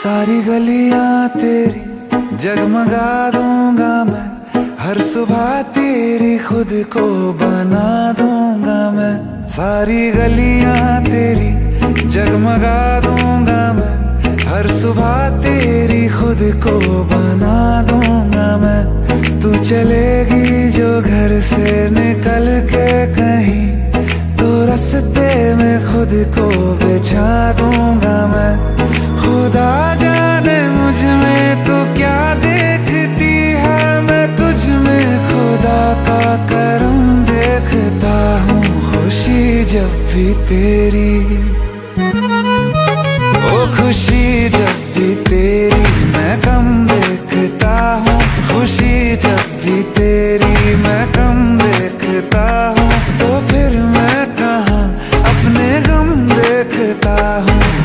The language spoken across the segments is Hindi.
सारी गलियाँ तेरी जगमगा दूँगा मैं। हर सुबह तेरी खुद को बना दूँगा मैं। सारी गलियाँ तेरी जगमगा दूँगा मैं। हर सुबह तेरी खुद को बना दूँगा मैं। तू चलेगी जो घर से निकल के कहीं तो रस्ते में खुद को बिछा दूँगा मैं। तेरी। ओ खुशी जब भी तेरी, मैं कम देखता हूँ। खुशी जब भी तेरी, मैं कम देखता हूँ। तो फिर मैं कहा अपने गम देखता हूँ?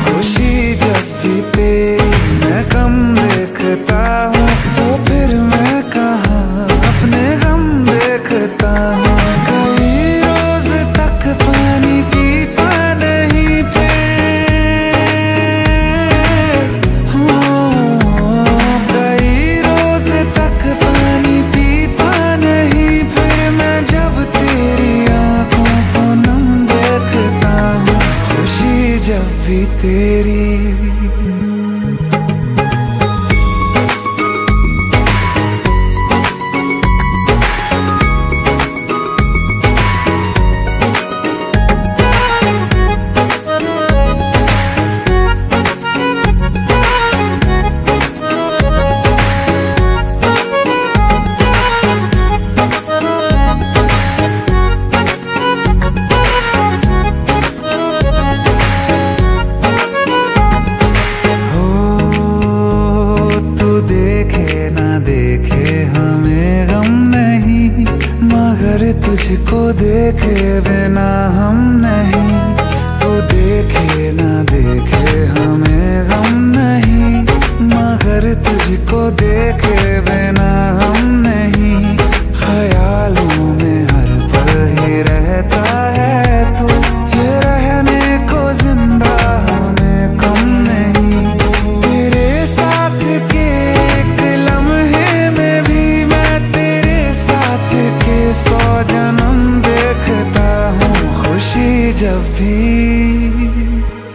भी तेरी देखे हमें गम नहीं मगर तुझको देखे बिना हम नहीं जब भी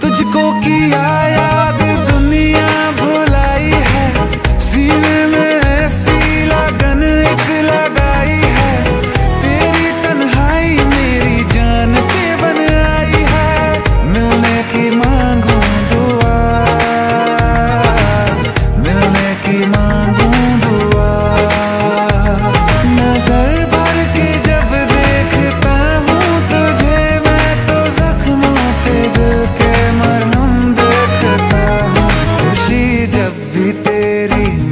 तुझको किया याद दुनिया भुलाई है, सीने में ऐसी लगन एक लगाई है, तेरी तन्हाई मेरी जान के बन आई है, मिलने की मांगू दुआ, मिलने की मांगू querer.